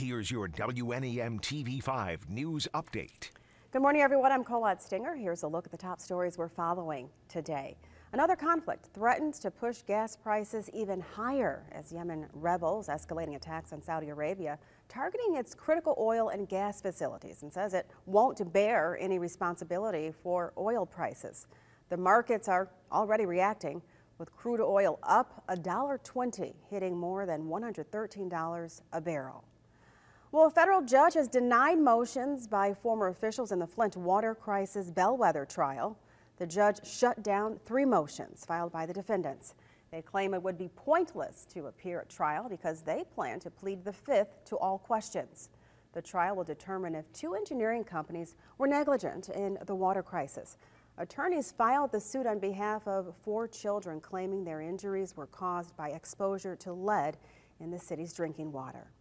Here's your WNEM TV5 news update. Good morning, everyone. I'm Colette Stinger. Here's a look at the top stories we're following today. Another conflict threatens to push gas prices even higher as Yemen rebels escalating attacks on Saudi Arabia, targeting its critical oil and gas facilities, and says it won't bear any responsibility for oil prices. The markets are already reacting, with crude oil up $1.20, hitting more than $113 a barrel. Well, a federal judge has denied motions by former officials in the Flint water crisis bellwether trial. The judge shut down three motions filed by the defendants. They claim it would be pointless to appear at trial because they plan to plead the fifth to all questions. The trial will determine if two engineering companies were negligent in the water crisis. Attorneys filed the suit on behalf of four children claiming their injuries were caused by exposure to lead in the city's drinking water.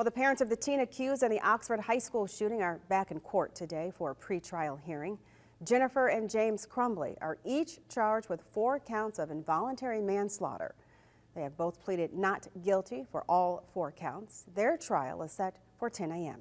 Well, the parents of the teen accused in the Oxford High School shooting are back in court today for a pretrial hearing. Jennifer and James Crumbley are each charged with four counts of involuntary manslaughter. They have both pleaded not guilty for all four counts. Their trial is set for 10 a.m.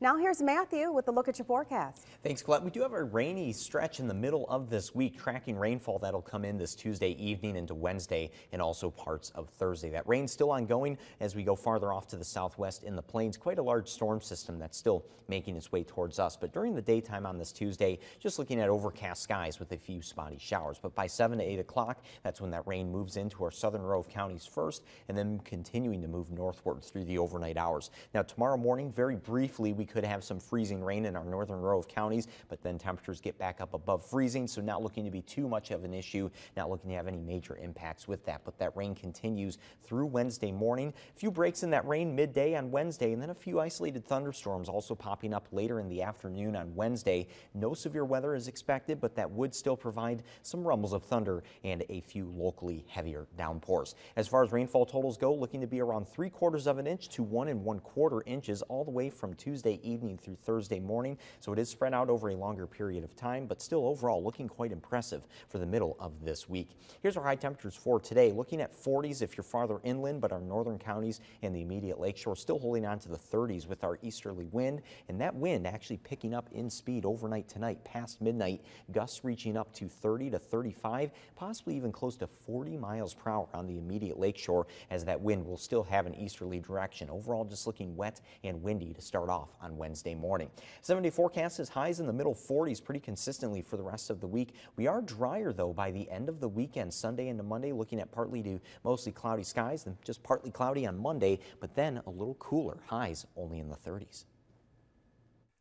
Now here's Mathieu with a look at your forecast. Thanks, Colette. We do have a rainy stretch in the middle of this week, tracking rainfall that'll come in this Tuesday evening into Wednesday and also parts of Thursday. That rain's still ongoing as we go farther off to the southwest in the plains. Quite a large storm system that's still making its way towards us. But during the daytime on this Tuesday, just looking at overcast skies with a few spotty showers. But by 7 to 8 o'clock, that's when that rain moves into our southern row of counties first and then continuing to move northward through the overnight hours. Now tomorrow morning, very briefly, we could have some freezing rain in our northern row of counties, but then temperatures get back up above freezing, so not looking to be too much of an issue, not looking to have any major impacts with that. But that rain continues through Wednesday morning. A few breaks in that rain midday on Wednesday, and then a few isolated thunderstorms also popping up later in the afternoon on Wednesday. No severe weather is expected, but that would still provide some rumbles of thunder and a few locally heavier downpours. As far as rainfall totals go, looking to be around three quarters of an inch to one and one quarter inches all the way from Tuesday evening through Thursday morning. So it is spread out over a longer period of time, but still overall looking quite impressive for the middle of this week. Here's our high temperatures for today. Looking at 40s if you're farther inland, but our northern counties and the immediate lakeshore still holding on to the 30s with our easterly wind. And that wind actually picking up in speed overnight tonight past midnight. Gusts reaching up to 30 to 35, possibly even close to 40 miles per hour on the immediate lakeshore as that wind will still have an easterly direction. Overall, just looking wet and windy to start off on Wednesday morning. 70 forecast is highs in the middle 40s pretty consistently for the rest of the week. We are drier though by the end of the weekend, Sunday into Monday, looking at partly to mostly cloudy skies and just partly cloudy on Monday, but then a little cooler, highs only in the 30s.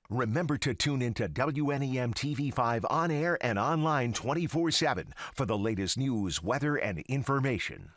Remember to tune into WNEM TV5 on air and online 24 7 for the latest news, weather, and information.